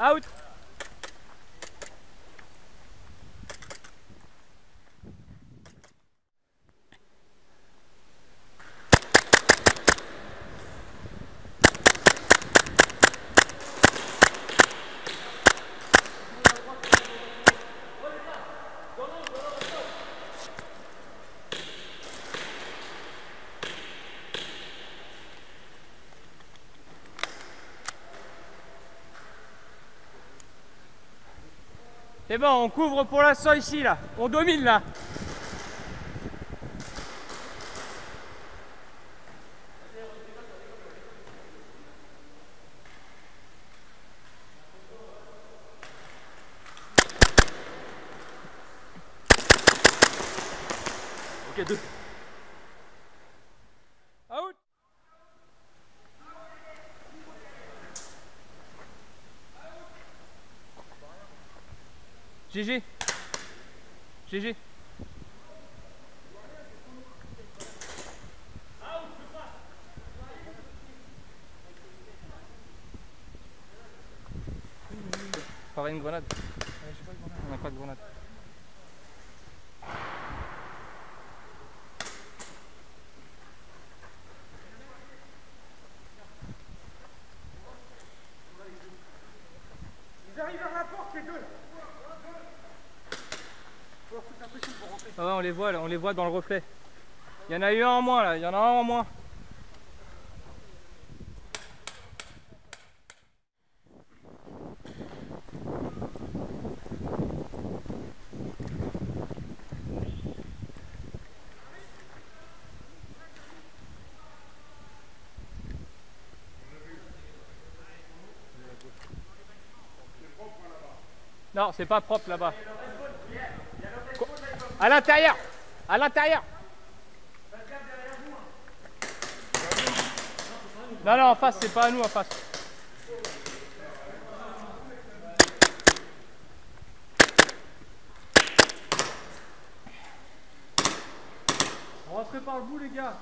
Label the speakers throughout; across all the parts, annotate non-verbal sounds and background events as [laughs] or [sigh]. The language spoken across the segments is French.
Speaker 1: Out C'est bon, on couvre pour l'instant ici là. On domine là.
Speaker 2: Ok, deux.
Speaker 1: Out GG GG Pareil une grenade. On n'a pas de grenade.
Speaker 2: Ils arrivent à la porte, les deux là. Faut leur foutre la pression pour rentrer.
Speaker 1: Ah ouais, on les voit là, on les voit dans le reflet. Il y en a eu un en moins là, il y en a un en moins. Non, c'est pas propre là-bas. À l'intérieur À l'intérieur Non, non, en face, c'est pas à nous en face.
Speaker 2: Rentrez par le bout, les gars.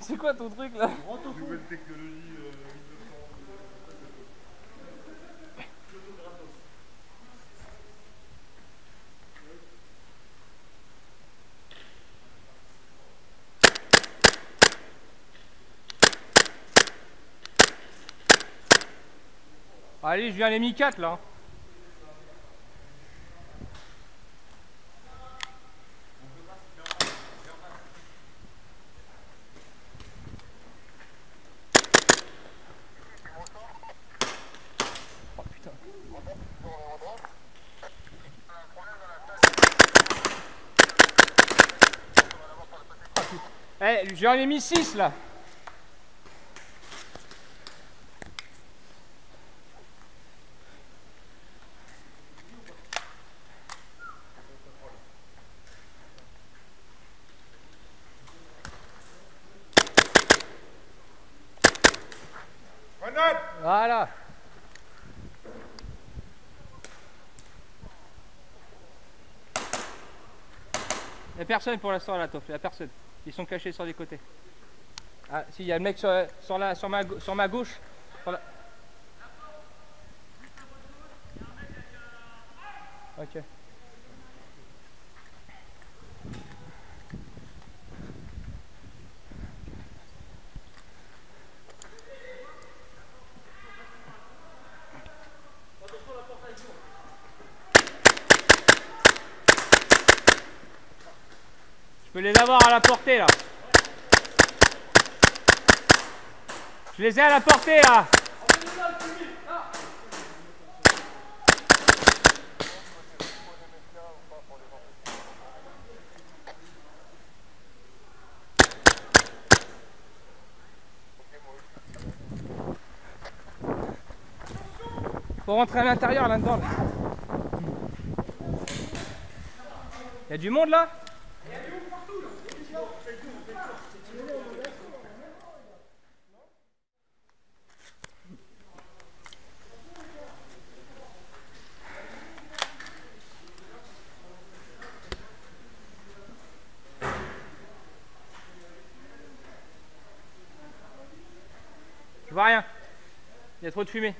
Speaker 1: C'est quoi ton truc là?
Speaker 2: Rentre au fond.
Speaker 3: Nouvelle technologie euh,
Speaker 1: Allez, je viens les mi 4 là. Oh. Eh, j'en ai mis 6 là. Voilà. Il n'y a personne pour l'instant à la toffe, il n'y a personne. Ils sont cachés sur les côtés. Ah, si, il y a le mec sur, sur, la, sur, ma, sur ma gauche. sur la- Ok. Peux les avoir à la portée là. Je les ai à la portée là. Faut rentrer à l'intérieur là-dedans. Là. Y a du monde là? Vois rien. Il y a trop de fumée.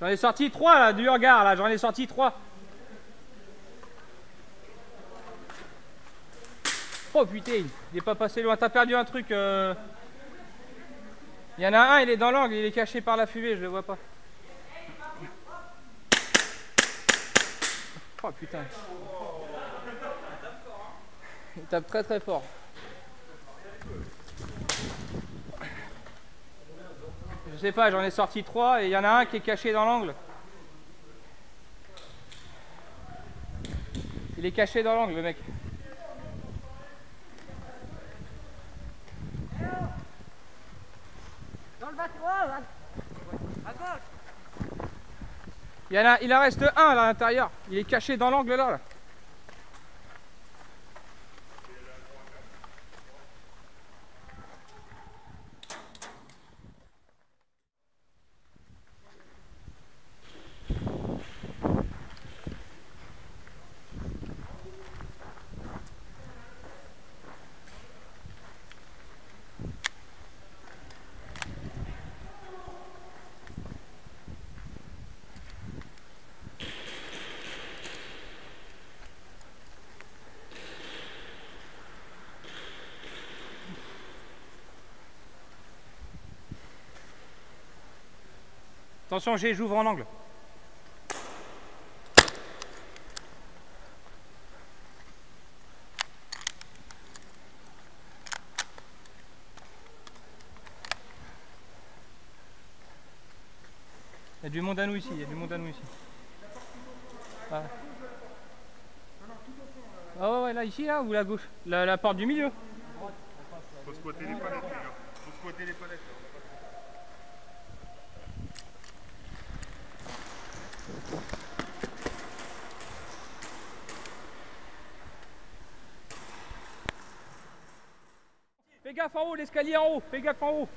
Speaker 1: J'en ai sorti trois là, du regard là, j'en ai sorti trois. Oh putain, il est pas passé loin, t'as perdu un truc. euh. Il y en a un, il est dans l'angle, il est caché par la fumée, je le vois pas. Oh putain. Il tape très très fort. Je sais pas, j'en ai sorti trois et il y en a un qui est caché dans l'angle. Il est caché dans l'angle le mec.
Speaker 2: Dans le bâtiment, là. À gauche.
Speaker 1: Il, y en a, il en reste un là, à l'intérieur. Il est caché dans l'angle là, là. Attention, j'ouvre en angle. Il y a du monde à nous ici, il y a du monde à nous ici. Ah, Ah ouais, ouais, là, ici, là, ou la gauche? La, la porte du milieu
Speaker 3: Faut squatter les palettes, les gars. Faut squatter les palettes.
Speaker 1: Fais gaffe en haut, l'escalier en haut, fais gaffe en haut.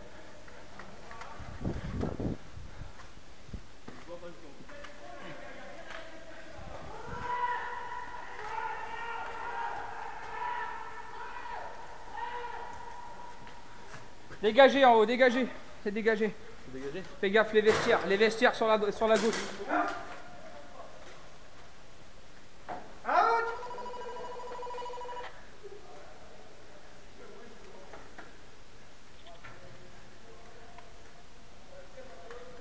Speaker 1: Dégagez en haut, dégagez. C'est dégagé.
Speaker 2: Dégagé.
Speaker 1: Fais gaffe les vestiaires, les vestiaires sur la, sur la gauche.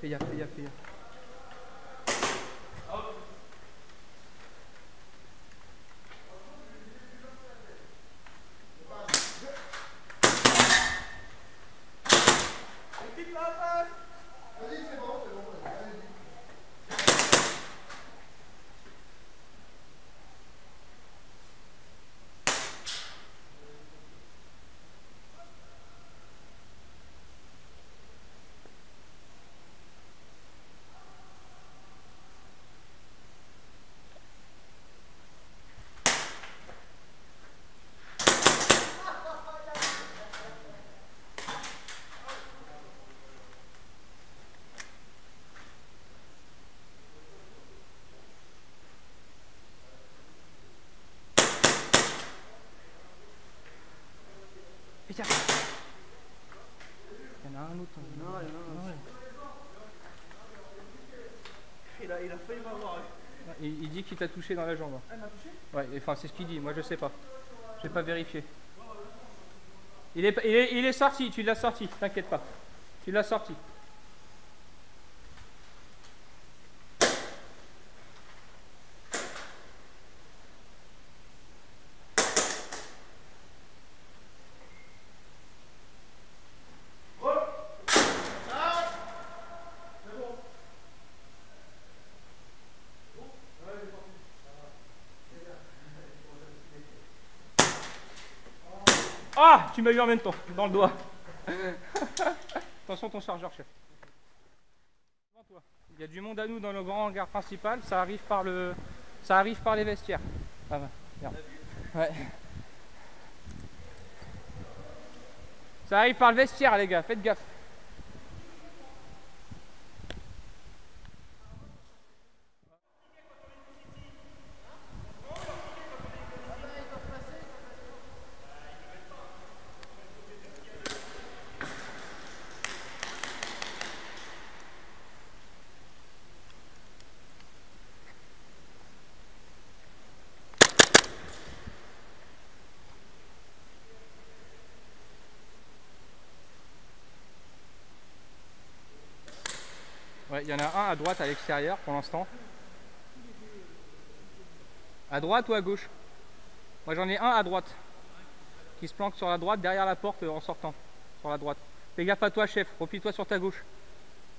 Speaker 1: Fais gaffe, fais gaffe, fais gaffe. Fais gaffe. Il.
Speaker 2: Non, il a a, failli m'avoir.
Speaker 1: Il, il dit qu'il t'a touché dans la jambe.
Speaker 2: Elle m'a touché?
Speaker 1: Ouais, enfin c'est ce qu'il dit, moi je sais pas. J'ai pas vérifié. Il est, il est, il est sorti, tu l'as sorti, t'inquiète pas. Tu l'as sorti. Ah Tu m'as eu en même temps, dans le doigt. [laughs] Attention ton chargeur, chef. Il y a du monde à nous dans le grand hangar principal, ça arrive par le. Ça arrive par les vestiaires. Ça arrive par le vestiaire les gars, faites gaffe. Il y en a un à droite à l'extérieur pour l'instant. À droite ou à gauche? Moi j'en ai un à droite. Qui se planque sur la droite derrière la porte euh, en sortant. Sur la droite. Fais gaffe à toi chef, replie-toi sur ta gauche.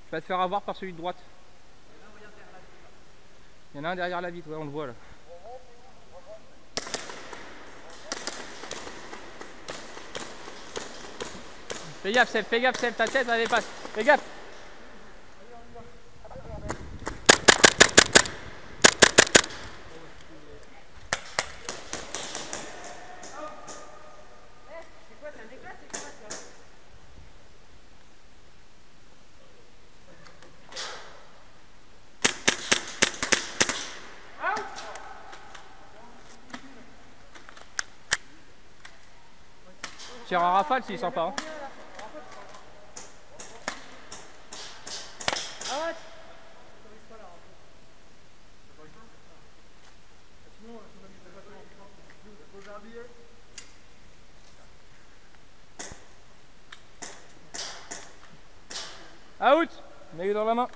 Speaker 1: Tu vas te faire avoir par celui de droite. Il y en a un derrière la vitre, ouais on le voit là. Fais gaffe Seb, fais gaffe Seb, ta tête elle dépasse. Fais gaffe
Speaker 2: C'est quoi, c'est un éclat, c'est quoi ça
Speaker 1: Tire en rafale s'il pas. hein.
Speaker 2: Out
Speaker 1: Out Mets-le dans la main.